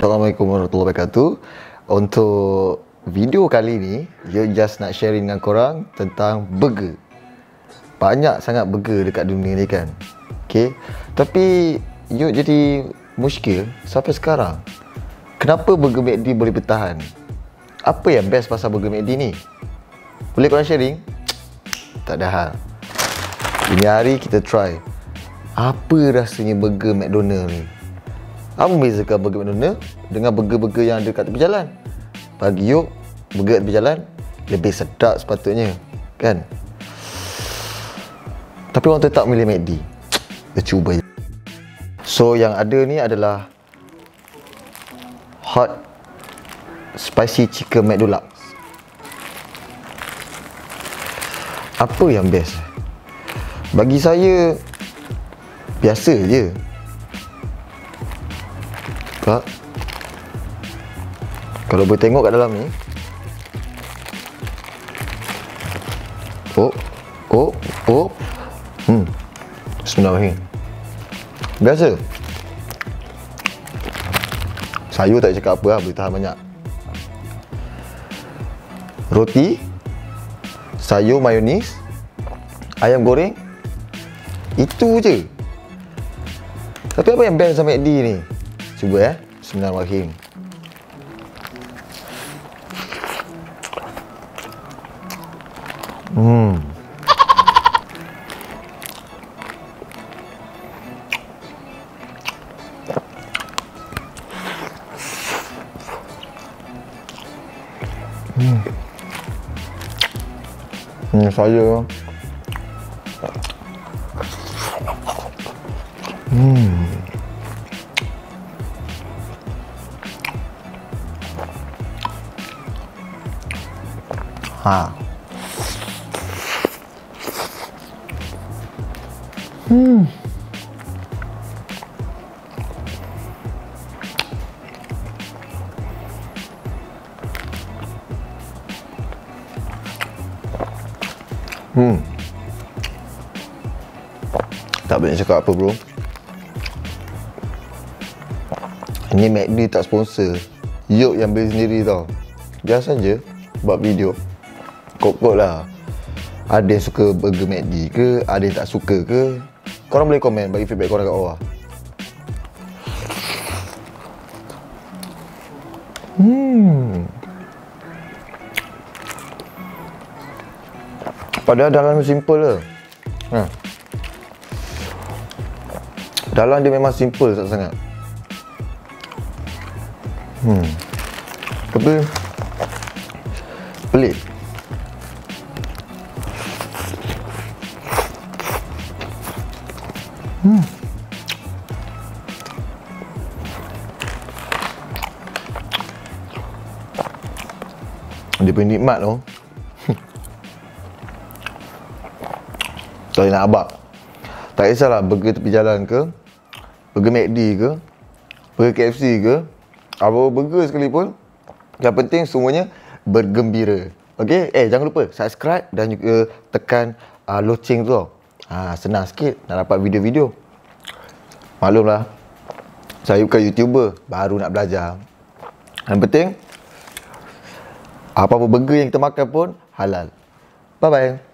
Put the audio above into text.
Assalamualaikum warahmatullahi wabarakatuh. Untuk video kali ni Yo just nak sharing dengan korang Tentang burger. Banyak sangat burger dekat dunia ni kan. Okay? Tapi Yo jadi Muskil Sampai sekarang. Kenapa burger McD boleh bertahan? Apa yang best pasal burger McD ni? Boleh korang sharing? Tak ada hal. Ini hari kita try. Apa rasanya burger McDonald ni apa membezakan burger McDonald dengan burger-burger yang ada kat tepi jalan? Bagi Yuk, burger tepi jalan lebih sedap sepatutnya, kan? Tapi orang tetap milih McD. Dia cuba je. So, yang ada ni adalah hot spicy chicken McDeluxe. Apa yang best? Bagi saya, biasa je. Tak. Kalau boleh tengok kat dalam ni. Oh. Oh. Oh. Hmm. Bismillahirrahmanirrahim. Biasa. Sayur tak cakap apa lah. Boleh tahan banyak. Roti. Sayur mayonis. Ayam goreng. Itu je. Tapi apa yang best sama McD ni? Cuba ya. Bismillahirrahmanirrahim. Hmm. Hmm. Ini saya. Hmm. Ha. Hmm. Hmm. Tak boleh cakap apa bro. Ini McD tak sponsor. Yuk yang beli sendiri tau. Biasa je buat video. Kok-kok lah. Ada yang suka burger McD ke? Ada yang tak suka ke? Korang boleh komen bagi feedback korang kat bawah. Hmm. Padahal dalam simple je. Ha. Dalam dia memang simple sangat-sangat. Hmm. Tapi pelik. Hmm. Dia punya nikmat tu. Tak nak abak. Tak kisahlah burger tepi jalan ke Burger McD ke Burger KFC ke Apa burger sekalipun Yang penting semuanya bergembira. Okay Eh jangan lupa subscribe Dan juga tekan uh, loceng tu tau ha, Senang sikit nak dapat video-video Maklumlah Saya bukan YouTuber Baru nak belajar Yang penting apa-apa burger yang kita makan pun halal. Bye-bye.